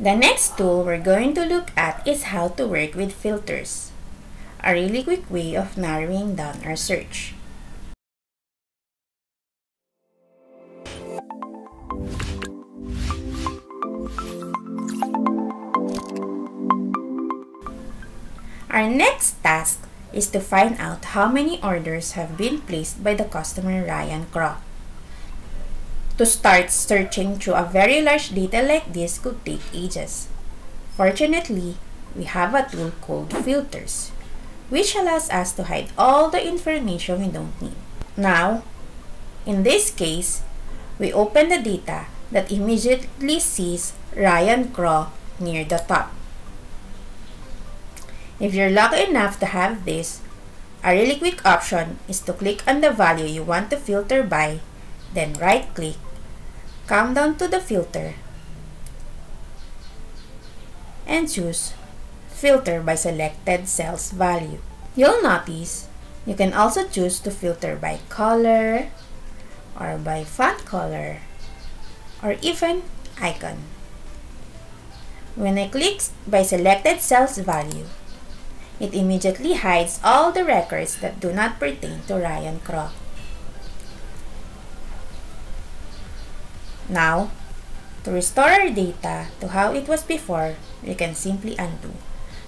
The next tool we're going to look at is how to work with filters, a really quick way of narrowing down our search. Our next task is to find out how many orders have been placed by the customer Ryan Crow. To start searching through a very large data like this could take ages. Fortunately, we have a tool called filters, which allows us to hide all the information we don't need. Now, in this case, we open the data that immediately sees Ryan Crow near the top. If you're lucky enough to have this, a really quick option is to click on the value you want to filter by, then right-click, come down to the filter, and choose Filter by selected cell's value. You'll notice you can also choose to filter by color, or by font color, or even icon. When I click by selected cell's value, it immediately hides all the records that do not pertain to Ryan Crow. Now, to restore our data to how it was before, we can simply undo.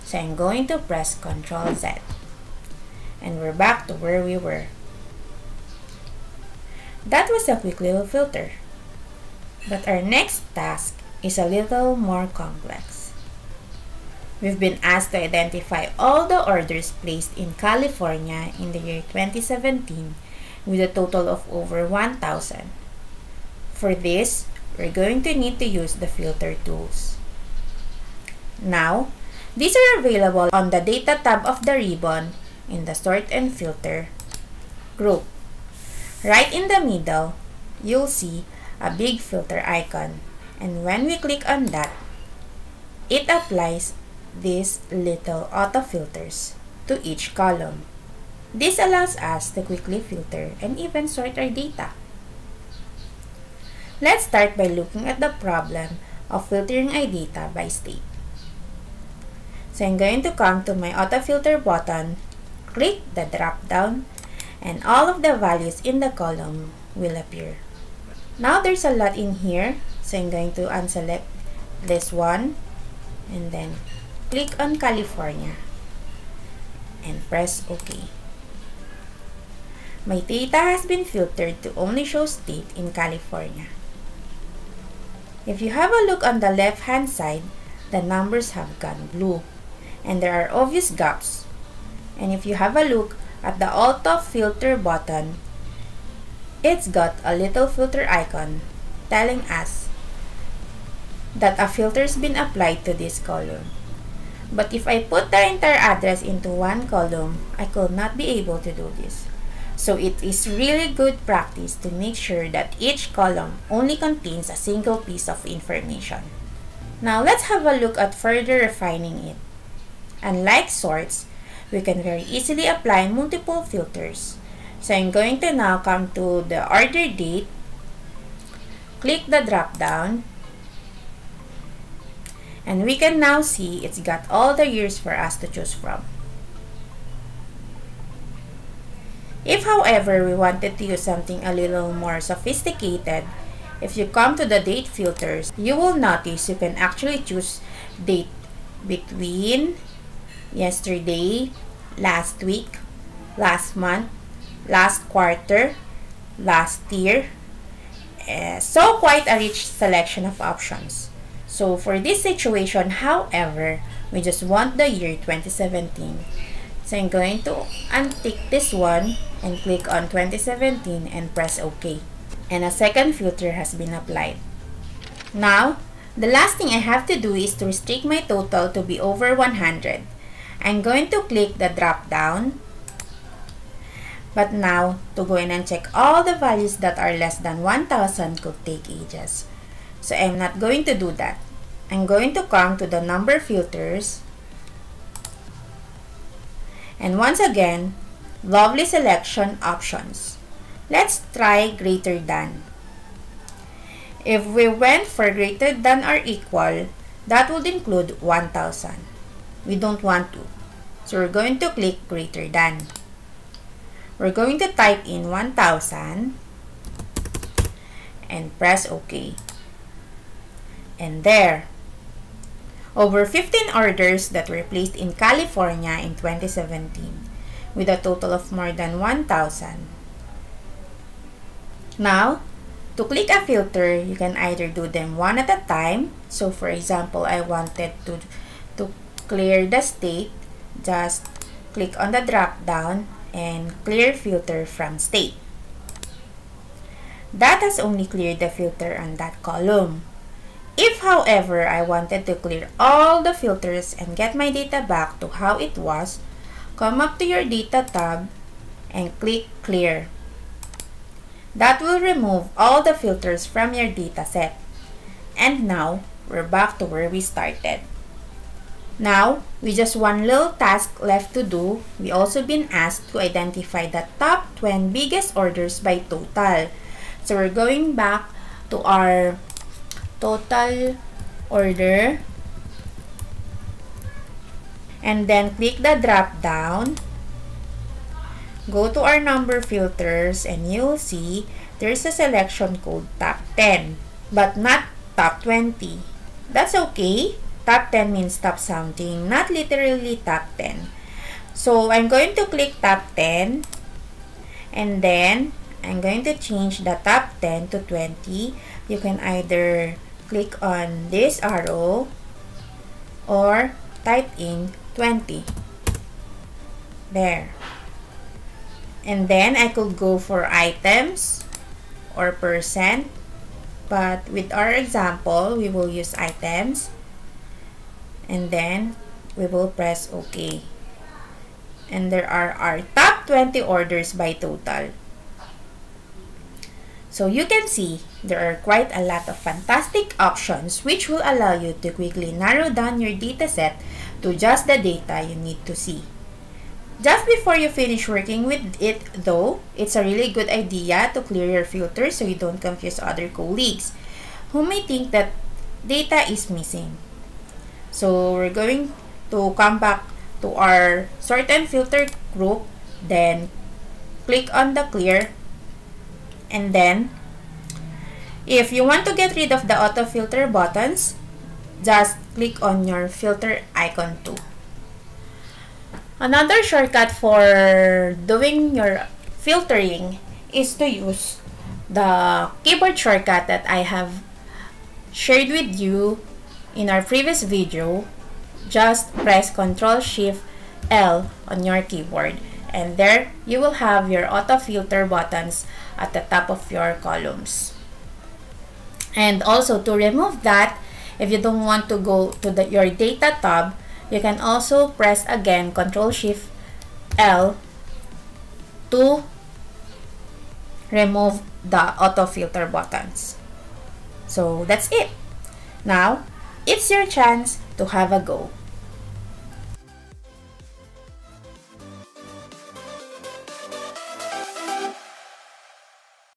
So I'm going to press Ctrl Z. And we're back to where we were. That was a quick little filter. But our next task is a little more complex. We've been asked to identify all the orders placed in California in the year 2017 with a total of over 1,000. For this, we're going to need to use the filter tools. Now, these are available on the Data tab of the ribbon in the Sort and Filter group. Right in the middle, you'll see a big filter icon. And when we click on that, it applies these little auto filters to each column. This allows us to quickly filter and even sort our data. Let's start by looking at the problem of filtering our data by state. So I'm going to come to my auto filter button, click the drop down, and all of the values in the column will appear. Now there's a lot in here, so I'm going to unselect this one and then click on California and press OK. My data has been filtered to only show state in California. If you have a look on the left hand side, the numbers have gone blue and there are obvious gaps. And if you have a look at the auto filter button, it's got a little filter icon telling us that a filter has been applied to this column. But if I put the entire address into one column, I could not be able to do this. So it is really good practice to make sure that each column only contains a single piece of information. Now let's have a look at further refining it. Unlike sorts, we can very easily apply multiple filters. So I'm going to now come to the order date, click the drop down, and we can now see it's got all the years for us to choose from. If however we wanted to use something a little more sophisticated, if you come to the date filters, you will notice you can actually choose date between yesterday, last week, last month, last quarter, last year. Uh, so quite a rich selection of options. So for this situation, however, we just want the year 2017. So I'm going to untick this one and click on 2017 and press OK. And a second filter has been applied. Now, the last thing I have to do is to restrict my total to be over 100. I'm going to click the drop down. But now, to go in and check all the values that are less than 1000 could take ages. So I'm not going to do that. I'm going to come to the number filters. And once again, lovely selection options. Let's try greater than. If we went for greater than or equal, that would include 1000. We don't want to. So we're going to click greater than. We're going to type in 1000 and press OK. And there, over 15 orders that were placed in California in 2017 with a total of more than 1,000. Now, to click a filter, you can either do them one at a time. So for example, I wanted to, to clear the state, just click on the drop down and clear filter from state. That has only cleared the filter on that column. If, however, I wanted to clear all the filters and get my data back to how it was, come up to your Data tab and click Clear. That will remove all the filters from your dataset. And now, we're back to where we started. Now, we just one little task left to do, we also been asked to identify the top 10 biggest orders by total. So we're going back to our total order and then click the drop down Go to our number filters and you'll see there's a selection code top 10, but not top 20. That's okay. Top 10 means top something, not literally top 10. So, I'm going to click top 10 and then I'm going to change the top 10 to 20. You can either click on this arrow or type in 20. There. And then I could go for items or percent. But with our example, we will use items. And then we will press OK. And there are our top 20 orders by total. So you can see there are quite a lot of fantastic options which will allow you to quickly narrow down your dataset to just the data you need to see. Just before you finish working with it though, it's a really good idea to clear your filter so you don't confuse other colleagues who may think that data is missing. So we're going to come back to our sort and filter group, then click on the clear, and then if you want to get rid of the auto filter buttons, just click on your filter icon too. Another shortcut for doing your filtering is to use the keyboard shortcut that I have shared with you in our previous video. Just press Ctrl Shift L on your keyboard and there you will have your auto filter buttons at the top of your columns. And also to remove that, if you don't want to go to the, your data tab, you can also press again Ctrl Shift L to remove the auto filter buttons. So that's it. Now, it's your chance to have a go.